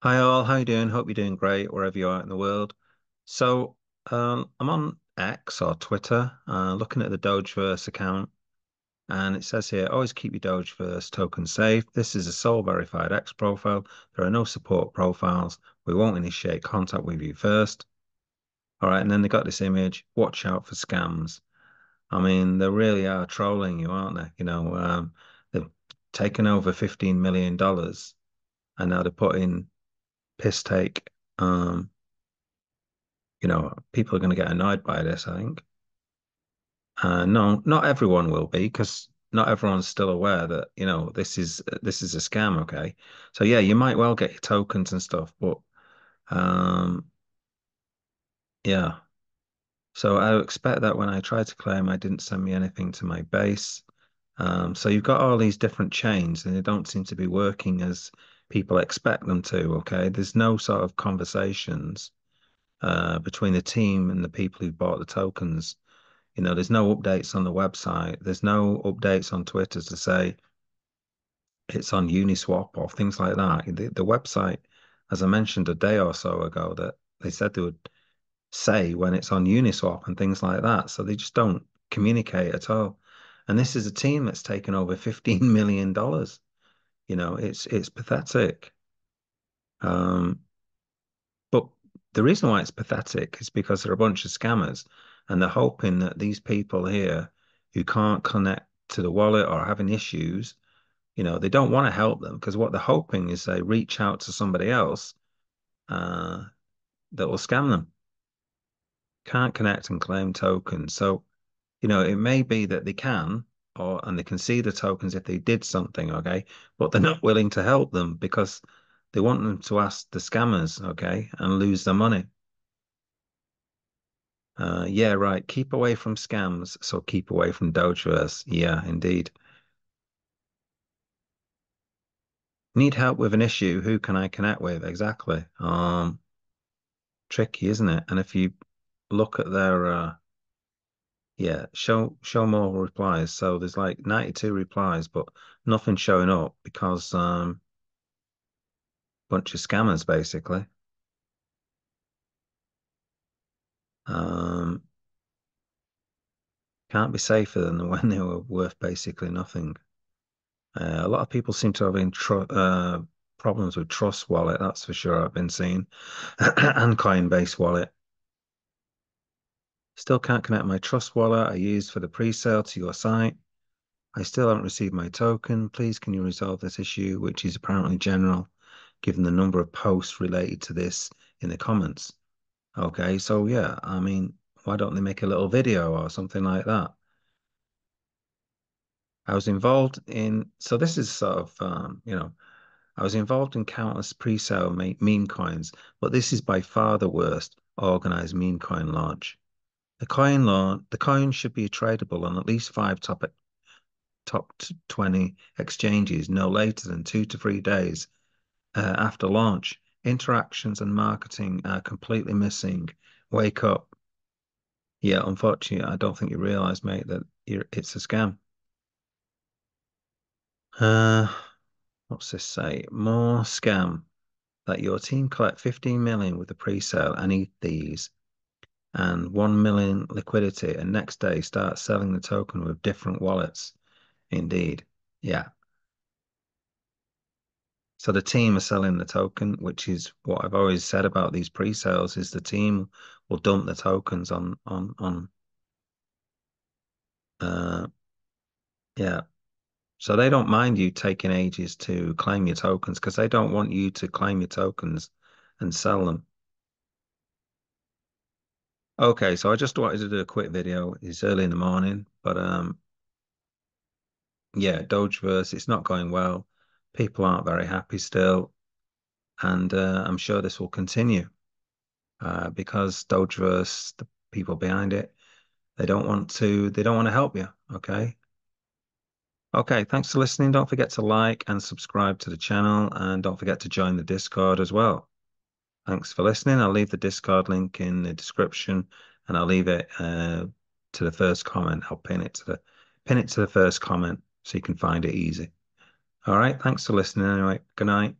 Hi all, how you doing? Hope you're doing great wherever you are in the world. So, um, I'm on X or Twitter, uh, looking at the Dogeverse account, and it says here, always keep your Dogeverse token safe. This is a sole verified X profile. There are no support profiles. We won't initiate contact with you first. All right, and then they got this image. Watch out for scams. I mean, they really are trolling you, aren't they? You know, um, they've taken over $15 million and now they're putting piss take. Um, you know, people are going to get annoyed by this, I think. Uh, no, not everyone will be because not everyone's still aware that, you know, this is this is a scam, okay? So yeah, you might well get your tokens and stuff, but um yeah. So I expect that when I try to claim, I didn't send me anything to my base. Um, so you've got all these different chains and they don't seem to be working as people expect them to, okay? There's no sort of conversations uh, between the team and the people who bought the tokens. You know, there's no updates on the website. There's no updates on Twitter to say it's on Uniswap or things like that. The, the website, as I mentioned a day or so ago, that they said they would say when it's on Uniswap and things like that. So they just don't communicate at all. And this is a team that's taken over $15 million. You know, it's it's pathetic. Um, but the reason why it's pathetic is because there are a bunch of scammers and they're hoping that these people here who can't connect to the wallet or having issues, you know, they don't want to help them because what they're hoping is they reach out to somebody else uh, that will scam them. Can't connect and claim tokens. So, you know, it may be that they can or and they can see the tokens if they did something, okay, but they're not willing to help them because they want them to ask the scammers, okay, and lose their money. Uh, yeah, right. Keep away from scams, so keep away from Dogeverse. Yeah, indeed. Need help with an issue? Who can I connect with? Exactly. Um, tricky, isn't it? And if you look at their uh, yeah, show show more replies. So there's like 92 replies, but nothing showing up because um bunch of scammers basically. Um, can't be safer than when they were worth basically nothing. Uh, a lot of people seem to have been uh, problems with Trust Wallet, that's for sure. I've been seeing, and Coinbase Wallet. Still can't connect my Trust Wallet I used for the pre-sale to your site. I still haven't received my token. Please, can you resolve this issue, which is apparently general, given the number of posts related to this in the comments? Okay, so yeah, I mean, why don't they make a little video or something like that? I was involved in, so this is sort of, um, you know, I was involved in countless pre-sale meme coins, but this is by far the worst organized meme coin launch. The coin launch, the coin should be tradable on at least five top top 20 exchanges no later than two to three days uh, after launch. Interactions and marketing are completely missing. Wake up. Yeah, unfortunately, I don't think you realize, mate, that it's a scam. Uh, what's this say? More scam that your team collect 15 million with the pre-sale and eat these and 1 million liquidity and next day start selling the token with different wallets. Indeed. Yeah. So the team are selling the token, which is what I've always said about these pre-sales is the team will dump the tokens on on on uh yeah. So they don't mind you taking ages to claim your tokens because they don't want you to claim your tokens and sell them. Okay, so I just wanted to do a quick video. It's early in the morning, but um yeah, Dogeverse, it's not going well. People aren't very happy still. And uh, I'm sure this will continue uh, because Dogeverse, the people behind it, they don't want to, they don't want to help you. Okay. Okay, thanks for listening. Don't forget to like and subscribe to the channel and don't forget to join the Discord as well. Thanks for listening. I'll leave the Discord link in the description and I'll leave it uh, to the first comment. I'll pin it to the pin it to the first comment so you can find it easy. All right. Thanks for listening anyway. Good night.